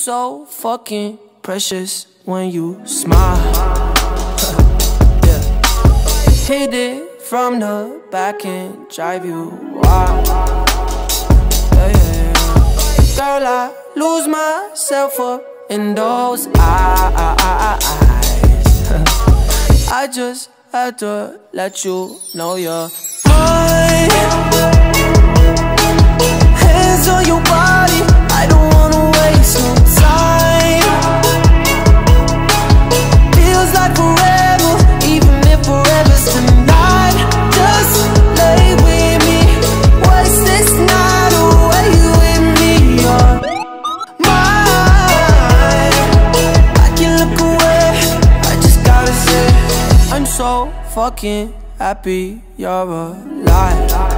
so fucking precious when you smile. yeah. Hit it from the back and drive you wild. Yeah, yeah. Girl, I lose myself up in those eyes. I just had to let you know you're mine. So fucking happy you're alive.